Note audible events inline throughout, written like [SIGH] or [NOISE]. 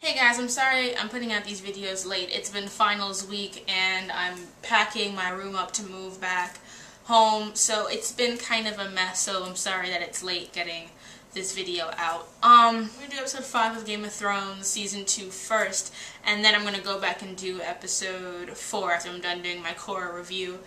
Hey guys, I'm sorry I'm putting out these videos late. It's been finals week and I'm packing my room up to move back home, so it's been kind of a mess, so I'm sorry that it's late getting this video out. Um, we're to do episode 5 of Game of Thrones season 2 first, and then I'm going to go back and do episode 4 after I'm done doing my core review,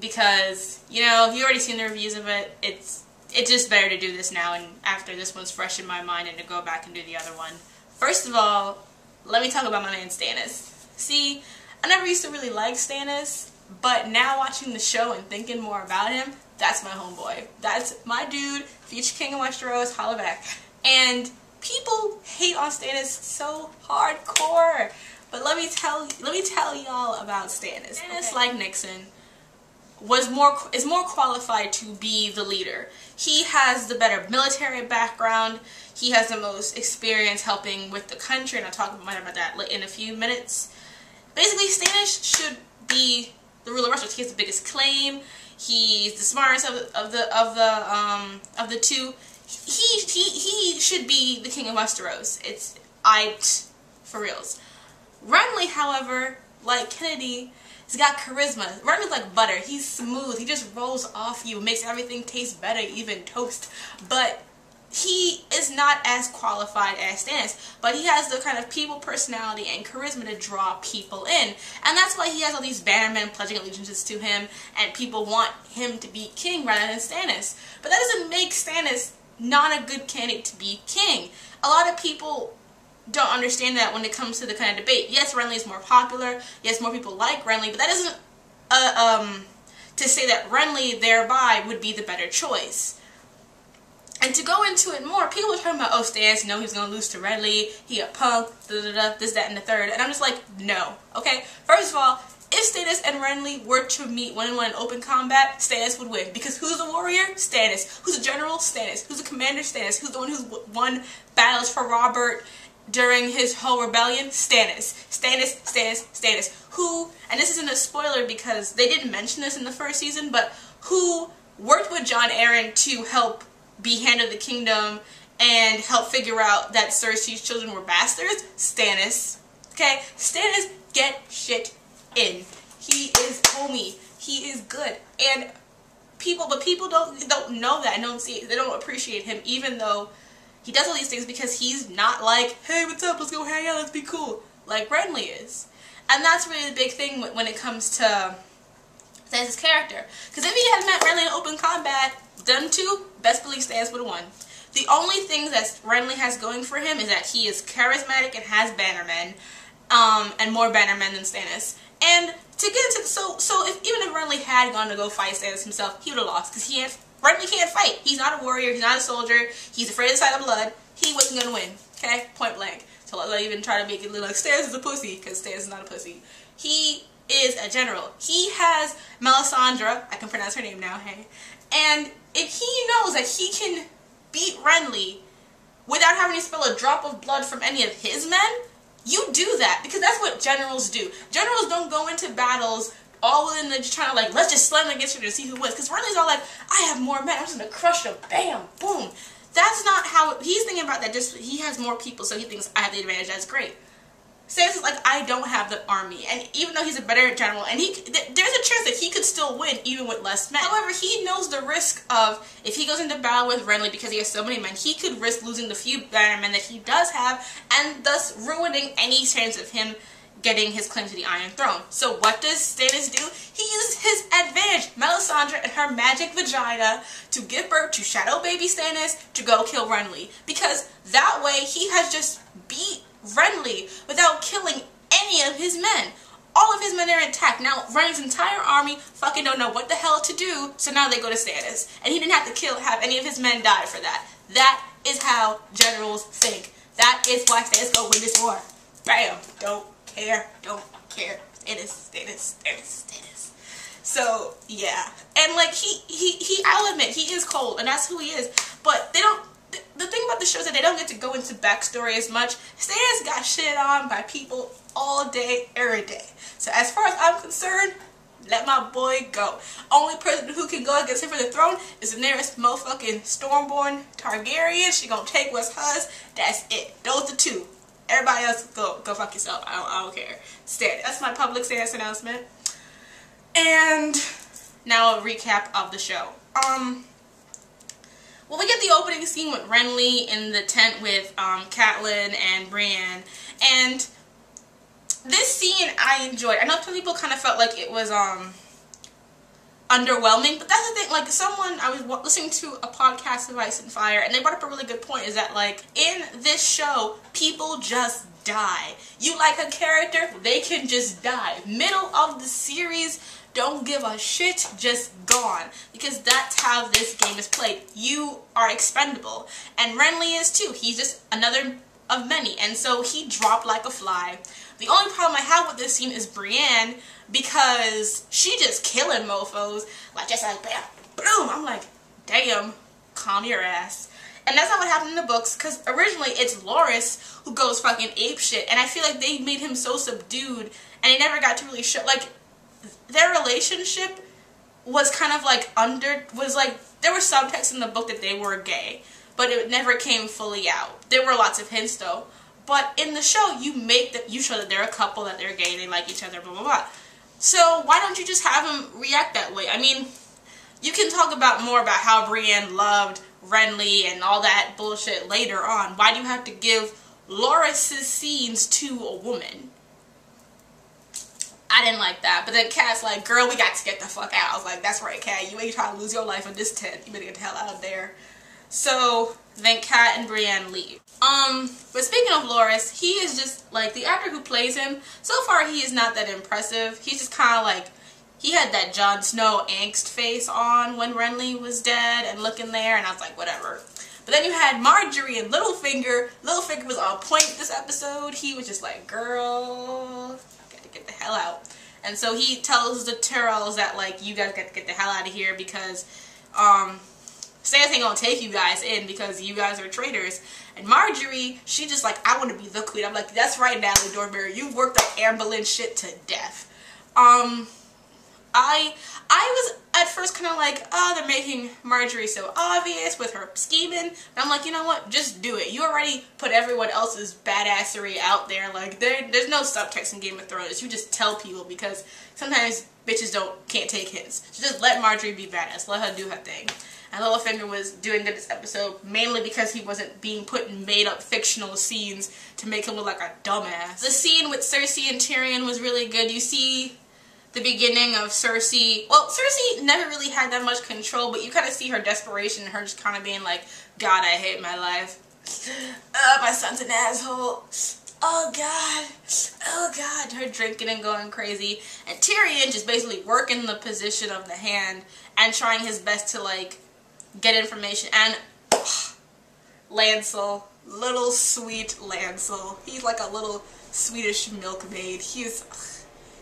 because, you know, if you already seen the reviews of it, it's it's just better to do this now and after this one's fresh in my mind and to go back and do the other one. First of all, let me talk about my man Stannis. See, I never used to really like Stannis, but now watching the show and thinking more about him, that's my homeboy. That's my dude, future king of Westeros, holla back. And people hate on Stannis so hardcore. But let me tell let me tell y'all about Stannis. Stannis, okay. like Nixon, was more is more qualified to be the leader. He has the better military background. He has the most experience helping with the country, and I'll talk more about that in a few minutes. Basically, Stannis should be the ruler of Westeros. He has the biggest claim. He's the smartest of the of the of the um of the two. He he he should be the king of Westeros. It's I for reals. Renly, however, like Kennedy, He's got charisma. Renly's like butter. He's smooth. He just rolls off you, makes everything taste better, even toast. But he is not as qualified as Stannis, but he has the kind of people personality and charisma to draw people in. And that's why he has all these bannermen pledging allegiances to him, and people want him to be king rather than Stannis. But that doesn't make Stannis not a good candidate to be king. A lot of people don't understand that when it comes to the kind of debate. Yes, Renly is more popular. Yes, more people like Renly, but that doesn't uh, um, to say that Renly thereby would be the better choice. And to go into it more, people are talking about, oh, Stans, no, he's going to lose to Renly, he a punk, da da da, this, that, and the third. And I'm just like, no. Okay? First of all, if Stannis and Renly were to meet one-on-one in open combat, Stannis would win. Because who's a warrior? Stannis. Who's a general? Stannis. Who's a commander? Stannis. Who's the one who's won battles for Robert during his whole rebellion? Stannis. Stannis, Stannis, Stannis. Who, and this isn't a spoiler because they didn't mention this in the first season, but who worked with Jon Arryn to help be hand of the kingdom and help figure out that Cersei's children were bastards? Stannis. Okay? Stannis, get shit in. He is homie. He is good. And people, but people don't don't know that and don't see. They don't appreciate him even though he does all these things because he's not like, hey, what's up, let's go hang out, let's be cool, like Renly is. And that's really the big thing when it comes to Stan's character. Because if he had met Renly in open combat, done two, best believe Stans would have won. The only thing that Renly has going for him is that he is charismatic and has bannermen, um, and more bannermen than Stannis. And to get into so so if even if Renly had gone to go fight Stannis himself, he would have lost because he had Renly can't fight. He's not a warrior. He's not a soldier. He's afraid of the sight of blood. He wasn't going to win. Okay? Point blank. So let's not even try to make it look like Stannis is a pussy, because Stannis is not a pussy. He is a general. He has Melisandre, I can pronounce her name now, hey. And if he knows that he can beat Renly without having to spill a drop of blood from any of his men, you do that because that's what generals do. Generals don't go into battles all within the just trying to like let's just slam against her to see who wins. Because Renly's all like, I have more men, I'm just gonna crush them, bam, boom. That's not how he's thinking about that. Just he has more people, so he thinks I have the advantage. That's great. Stannis is like, I don't have the army, and even though he's a better general, and he th there's a chance that he could still win even with less men. However, he knows the risk of if he goes into battle with Renly because he has so many men, he could risk losing the few bannermen that he does have, and thus ruining any chance of him getting his claim to the Iron Throne. So what does Stannis do? He uses his advantage, Melisandre and her magic vagina, to give birth to Shadow Baby Stannis to go kill Renly. Because that way he has just beat Renly without killing any of his men. All of his men are intact. Now, Renly's entire army fucking don't know what the hell to do, so now they go to Stannis. And he didn't have to kill, have any of his men die for that. That is how generals think. That is why Stannis go win this war. Bam. Don't care, don't care. Status, status, status, status. So yeah, and like he he he, I'll admit he is cold, and that's who he is. But they don't. The, the thing about the show is that they don't get to go into backstory as much. Stannis got shit on by people all day, every day. So as far as I'm concerned, let my boy go. Only person who can go against him for the throne is the nearest motherfucking Stormborn Targaryen. She gonna take what's hers. That's it. Those are two. Everybody else, go go fuck yourself. I don't, I don't care. Stand. That's my public stance announcement. And now a recap of the show. Um, well, we get the opening scene with Renly in the tent with um, Catelyn and Brienne, and this scene I enjoyed. I know some people kind of felt like it was um underwhelming, but that's the thing. Like someone, I was listening to a podcast of Ice and Fire, and they brought up a really good point. Is that like in this show, people just die. You like a character, they can just die. Middle of the series, don't give a shit, just gone. Because that's how this game is played. You are expendable. And Renly is too. He's just another of many. And so he dropped like a fly. The only problem I have with this scene is Brienne because she just killing mofos. Like just like bam, boom. I'm like, damn, calm your ass. And that's not what happened in the books, because originally it's Loras who goes fucking ape shit, and I feel like they made him so subdued, and he never got to really show, like, their relationship was kind of like under was like there were subtext in the book that they were gay, but it never came fully out. There were lots of hints though. But in the show, you make that you show that they're a couple, that they're gay, they like each other, blah blah blah. So why don't you just have him react that way? I mean, you can talk about more about how Brienne loved Renly and all that bullshit later on. Why do you have to give Loras' scenes to a woman? I didn't like that. But then Cat's like, girl, we got to get the fuck out. I was like, that's right, Cat. You ain't trying to lose your life in this tent. You better get the hell out of there. So then Cat and Brienne leave. Um, but speaking of Loras, he is just like the actor who plays him. So far, he is not that impressive. He's just kind of like he had that Jon Snow angst face on when Renly was dead and looking there, and I was like, whatever. But then you had Margaery and Littlefinger. Littlefinger was on point this episode. He was just like, girl, gotta get the hell out. And so he tells the Tyrells that like you guys got to get the hell out of here because um Stannis ain't gonna take you guys in because you guys are traitors. And Margaery, she just like, I want to be the queen. I'm like, that's right, Natalie Dormer. You worked Anne Boleyn shit to death. Um, I I was at first kind of like, oh, they're making Margaery so obvious with her scheming. And I'm like, you know what? Just do it. You already put everyone else's badassery out there. Like, there, there's no subtext in Game of Thrones. You just tell people because sometimes bitches don't can't take hints. So just let Margaery be badass. Let her do her thing. And Littlefinger was doing good this episode mainly because he wasn't being put in made up fictional scenes to make him look like a dumbass. The scene with Cersei and Tyrion was really good. You see the beginning of Cersei. Well, Cersei never really had that much control, but you kind of see her desperation and her just kind of being like, God, I hate my life. Oh, my son's an asshole. Oh, God. Oh, God. Her drinking and going crazy. And Tyrion just basically working the position of the hand and trying his best to, like, get information. And Lancel, little sweet Lancel. He's like a little Swedish milkmaid. He's...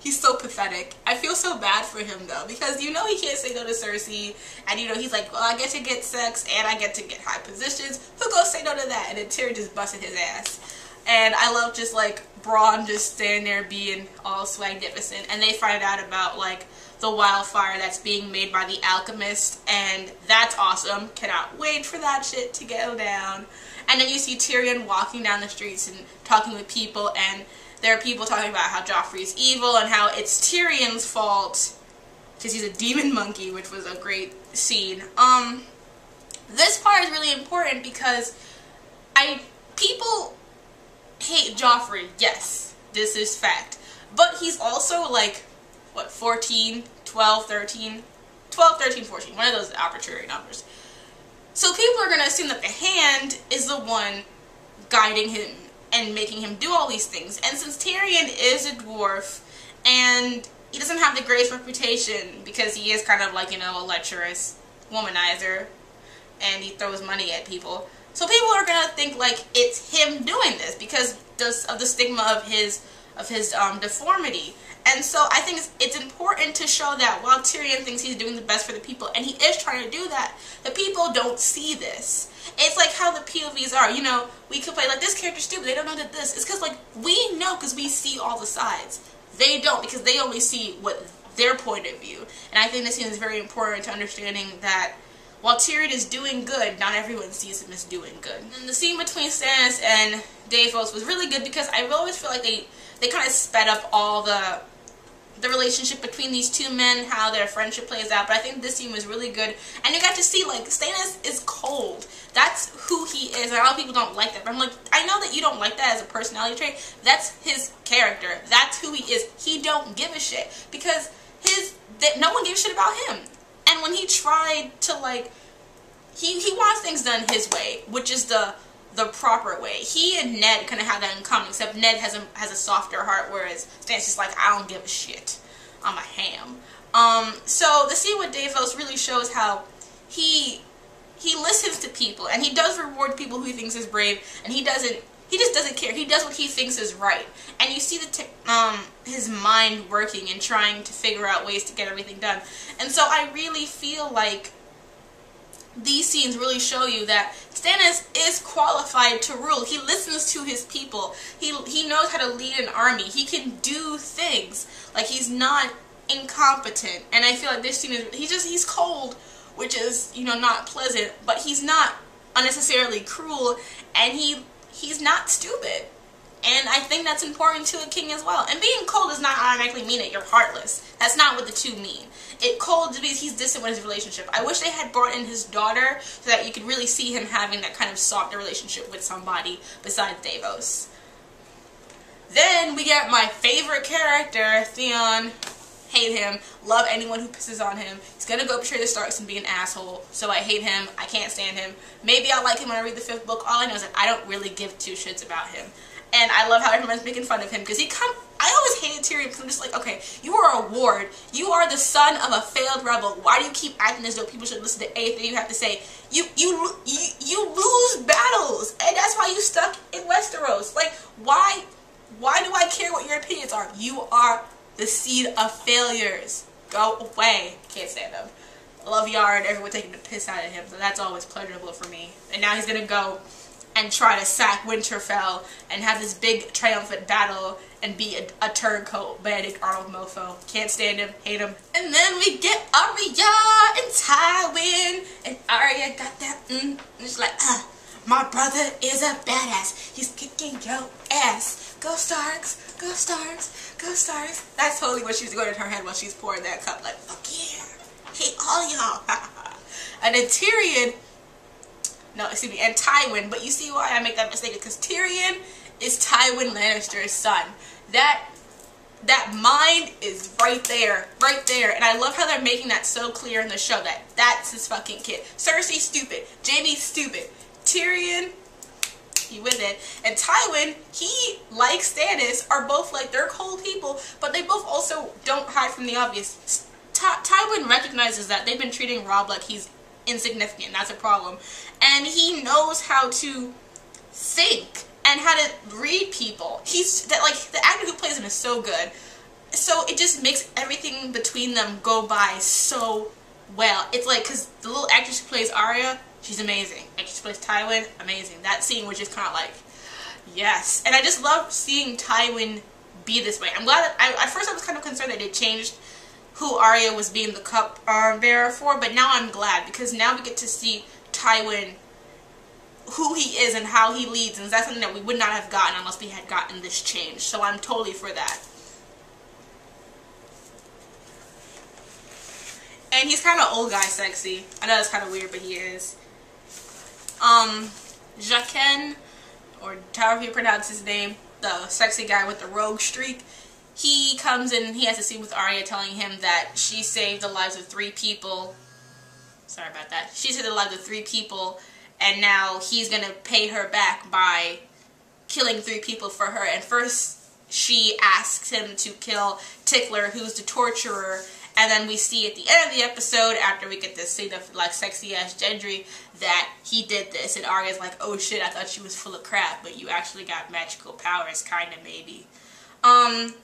He's so pathetic. I feel so bad for him though because you know he can't say no to Cersei and you know he's like, well I get to get sex and I get to get high positions. Who goes say no to that? And then Tyrion just busted his ass. And I love just like Bronn just standing there being all swagnificent and they find out about like the wildfire that's being made by the alchemist and that's awesome. Cannot wait for that shit to go down. And then you see Tyrion walking down the streets and talking with people and there are people talking about how Joffrey is evil and how it's Tyrion's fault because he's a demon [LAUGHS] monkey, which was a great scene. Um, this part is really important because I people hate Joffrey. Yes, this is fact. But he's also like what 14, 12, 13, 12, 13, 14, one of those arbitrary numbers. So people are going to assume that the hand is the one guiding him and making him do all these things. And since Tyrion is a dwarf and he doesn't have the greatest reputation because he is kind of like, you know, a lecherous womanizer and he throws money at people. So people are to think like it's him doing this because of the stigma of his of his um, deformity. And so I think it's, it's important to show that while Tyrion thinks he's doing the best for the people, and he is trying to do that, the people don't see this. It's like how the POVs are. You know, we play like this character's stupid. They don't know that this. It's because like we know because we see all the sides. They don't because they only see what their point of view. And I think this scene is very important to understanding that while Tyrion is doing good, not everyone sees him as doing good. And the scene between Stannis and Davos was really good because I always feel like they they kind of sped up all the the relationship between these two men, how their friendship plays out. But I think this scene was really good, and you got to see like Stannis is cold. That's who he is. And a lot of people don't like that, but I'm like, I know that you don't like that as a personality trait. That's his character. That's who he is. He don't give a shit because his that no one gave a shit about him. And when he tried to like, he he wants things done his way, which is the the proper way. He and Ned kind of have that in common, except Ned has a has a softer heart, whereas Stan's just like, I don't give a shit. I'm a ham. Um, so the scene with Davos really shows how he he listens to people and he does reward people who he thinks is brave, and he doesn't. He just doesn't care. He does what he thinks is right, and you see the um his mind working and trying to figure out ways to get everything done. And so I really feel like these scenes really show you that Stannis is qualified to rule. He listens to his people. He he knows how to lead an army. He can do things. Like he's not incompetent. And I feel like this scene is he's just he's cold, which is, you know, not pleasant, but he's not unnecessarily cruel and he he's not stupid. And I think that's important to a king as well. And being cold does not automatically mean that you're heartless. That's not what the two mean. It cold means he's distant with his relationship. I wish they had brought in his daughter so that you could really see him having that kind of softer relationship with somebody besides Davos. Then we get my favorite character, Theon. Hate him. Love anyone who pisses on him. He's gonna go betray the Starks and be an asshole. So I hate him. I can't stand him. Maybe I'll like him when I read the fifth book. All I know is that I don't really give two shits about him. And I love how everyone's making fun of him because he come. I always hated Tyrion because I'm just like, okay, you are a ward. You are the son of a failed rebel. Why do you keep acting as though people should listen to anything you have to say? You you you you lose battles, and that's why you stuck in Westeros. Like, why why do I care what your opinions are? You are the seed of failures. Go away. Can't stand. I love Yara and everyone taking the piss out of him, so that's always pleasurable for me. And now he's gonna go and try to sack Winterfell and have this big triumphant battle and be a, a turncoat Benedict Arnold mofo. Can't stand him, hate him. And then we get Arya and Tywin, and Arya got that mm, and it's like, ah, my brother is a badass. He's kicking your ass. Go Starks, go Starks, go Starks. That's totally what she's going in her head while she's pouring that cup. Like, fuck yeah, hate all y'all. [LAUGHS] and then Tyrion no, excuse me, and Tywin. But you see why I make that mistake? Because Tyrion is Tywin Lannister's son. That that mind is right there, right there. And I love how they're making that so clear in the show that that's his fucking kid. Cersei's stupid. Jaime's stupid. Tyrion, with it. And Tywin, he, like Stannis, are both like, they're cold people, but they both also don't hide from the obvious. Ty Tywin recognizes that they've been treating Robb like he's insignificant. That's a problem. And he knows how to think and how to read people. He's that like the actor who plays him is so good. So it just makes everything between them go by so well. It's like because the little actress who plays Arya, she's amazing. Actress who plays Tywin, amazing. That scene was just kind of like, yes. And I just love seeing Tywin be this way. I'm glad. I, at first I was kind of concerned that it changed who Arya was being the cup uh, bearer for, but now I'm glad because now we get to see Tywin who he is and how he leads, and that's something that we would not have gotten unless we had gotten this change. So I'm totally for that. And he's kind of old guy sexy. I know that's kind of weird, but he is. Um, Jaqen, or however you pronounce his name, the sexy guy with the rogue streak, he comes in he has a scene with Arya telling him that she saved the lives of three people. Sorry about that. She saved the lives of three people and now he's to pay her back by killing three people for her. And first she asks him to kill Tickler, who's the torturer, and then we see at the end of the episode, after we get this scene of like sexy ass Gendry, that he did this, and Arya's like, "Oh shit, I thought she was full of crap, but you actually got magical powers, kinda maybe." Um,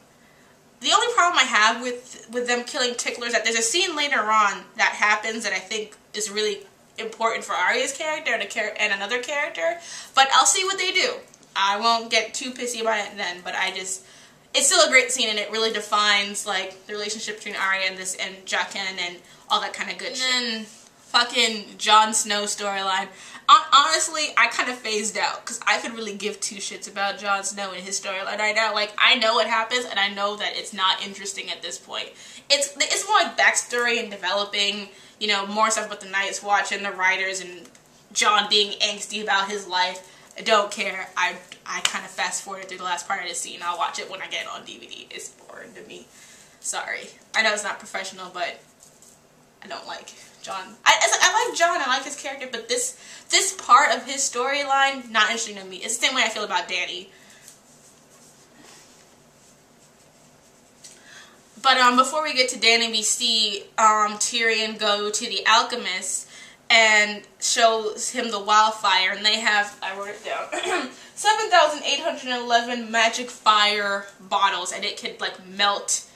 the only problem I have with with them killing Tickler is that there's a scene later on that happens that I think is really important for Arya's character and, char and another character. But I'll see what they do. I won't get too pissy about it then, but I just it's still a great scene and it really defines like the relationship between Arya and this and Jaqen and all that kind of good and shit. fucking Jon Snow storyline. Honestly, I kind of phased out because I could really give two shits about Jon Snow and his storyline right now. Like, I know what happens, and I know that it's not interesting at this point. It's it's more like backstory and developing, you know, more stuff about the Night's Watch and the writers and Jon being angsty about his life. I don't care. I I kind of fast forwarded through the last part of the scene. I'll watch it when I get it on DVD. It's boring to me. Sorry. I know it's not professional, but I don't like Jon. I, I like Jon. I like his character, but this this part of his storyline not interesting to me. It's the same way I feel about Danny. But um, before we get to Danny, we see um, Tyrion go to the alchemist and shows him the wildfire, and they have I wrote it down. [CLEARS THROAT] 7,811 magic fire bottles, and it could like melt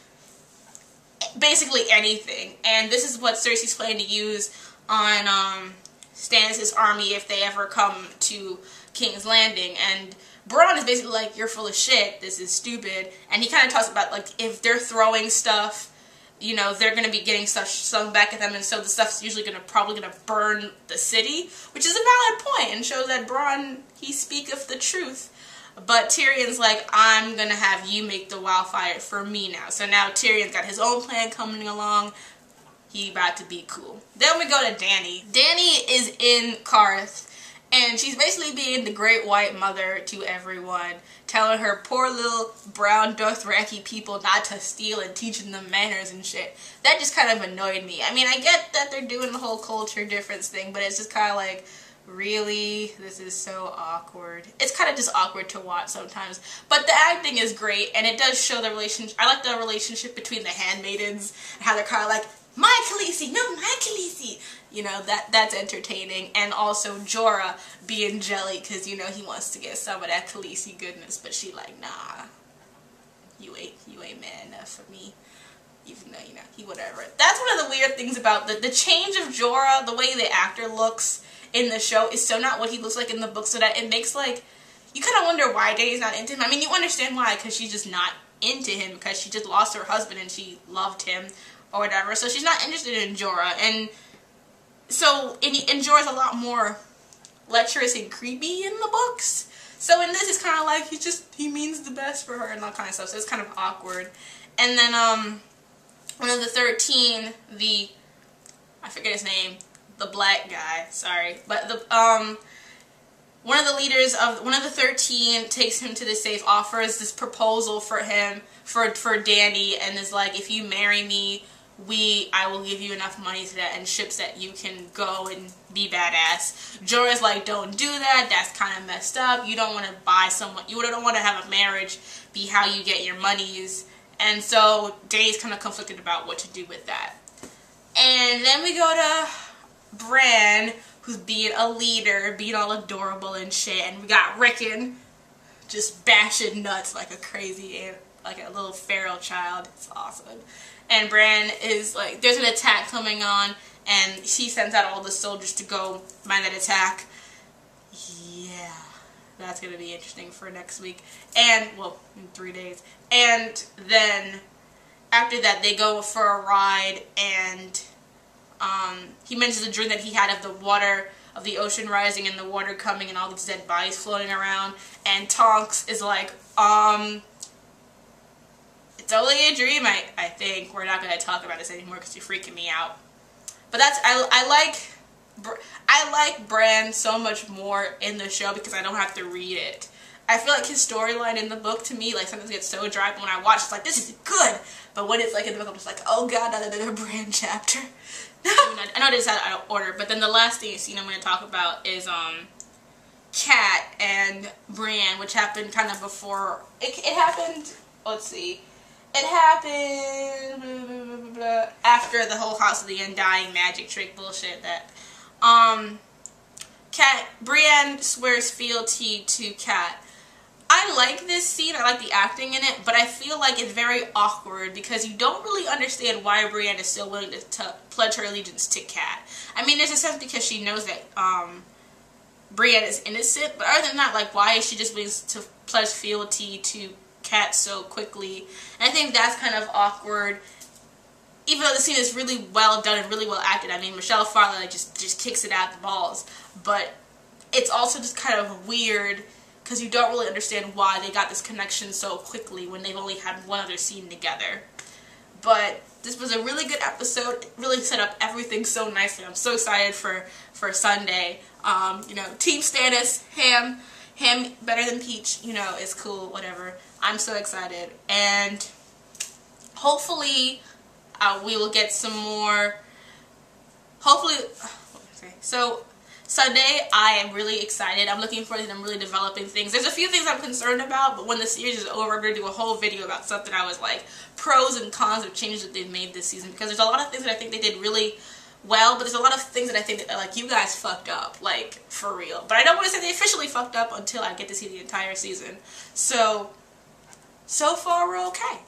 basically anything. And this is what Cersei's planning to use on um, Stannis' army if they ever come to King's Landing. And Bronn is basically like, you're full of shit, this is stupid. And he kind of talks about like if they're throwing stuff you know, they're going to be getting stuff slung back at them, and so the stuff's usually going to probably going to burn the city, which is a valid point and shows that Bronn, he speaketh the truth. But Tyrion's like, I'm going to have you make the wildfire for me now. So now Tyrion's got his own plan coming along. He about to be cool. Then we go to Danny. Danny is in Qarth and she's basically being the great white mother to everyone, telling her poor little brown Dothraki people not to steal and teaching them manners and shit. That just kind of annoyed me. I mean, I get that they're doing the whole culture difference thing, but it's just kind of like, really? This is so awkward. It's kind of just awkward to watch sometimes. But the acting is great, and it does show the relationship. I like the relationship between the handmaidens, and how they're kind of like, my Khaleesi, no, my Khaleesi. You know that that's entertaining. And also Jorah being jelly because you know he wants to get some of that Khaleesi goodness but she like nah. You ain't you ain't man enough for me. Even though you know he whatever. That's one of the weird things about the the change of Jorah the way the actor looks in the show is so not what he looks like in the book. So that it makes like you kind of wonder why Dany's not into him. I mean you understand why because she's just not into him because she just lost her husband and she loved him or whatever so she's not interested in Jorah and so it enjoys a lot more lecherous and creepy in the books. So in this, it's kind of like he just he means the best for her and all kind of stuff. So it's kind of awkward. And then um, one of the thirteen, the I forget his name, the black guy. Sorry, but the um. One of the leaders of one of the 13 takes him to the safe, offers this proposal for him, for, for Dany, and is like, if you marry me, we I will give you enough money to that and ships that you can go and be badass. Jorah's like, don't do that. That's kind of messed up. You don't want to buy someone. You don't want to have a marriage be how you get your monies. And so Dany's kind of conflicted about what to do with that. And then we go to Bran, who's being a leader, being all adorable and shit. And we got Rickon just bashing nuts like a crazy, like a little feral child. It's awesome and Bran is like, there's an attack coming on, and she sends out all the soldiers to go mind that attack. Yeah, that's to be interesting for next week. And, well, in three days. And then, after that, they go for a ride, and um, he mentions a dream that he had of the water, of the ocean rising and the water coming and all these dead bodies floating around. And Tonks is like, um, totally a dream, I, I think. We're not going to talk about this anymore because you're freaking me out. But that's, I, I like, I like Bran so much more in the show because I don't have to read it. I feel like his storyline in the book to me, like sometimes gets so dry, but when I watch it's like, this is good. But when it's like in the book, I'm just like, oh god, another [LAUGHS] Bran chapter. I know this out of order, but then the last thing scene I'm going to talk about is, um, Cat and Bran, which happened kind of before, it, it happened, let's see, it happened blah, blah, blah, after the whole House of the Undying magic trick bullshit that um Cat Brienne swears fealty to Cat. I like this scene, I like the acting in it, but I feel like it's very awkward because you don't really understand why Brienne is still willing to, pledge her allegiance to Cat. I mean, there's a sense because she knows that um, Brienne is innocent, but other than that, like, why is she just willing to pledge fealty to cat so quickly. And I think that's kind of awkward. even though the scene is really well done and really well acted, I mean, Michelle Fairley just, just kicks it out the balls. But it's also just kind of weird because you don't really understand why they got this connection so quickly when they've only had one other scene together. But this was a really good episode. It really set up everything so nicely. I'm so excited for for Sunday. Um, you know, Team Stannis, Ham, Ham better than Peach. You know, is cool. Whatever. I'm so excited, and hopefully, uh, we will get some more. Hopefully, so Sunday, I am really excited. I'm looking forward to them really developing things. There's a few things I'm concerned about, but when the series is over, I'm going to do a whole video about something I was like, pros and cons of changes that they've made this season. Because there's a lot of things that I think they did really well, but there's a lot of things that I think that, like, you guys fucked up, like, for real. But I don't want to say they officially fucked up until I get to see the entire season. So, so far we're okay.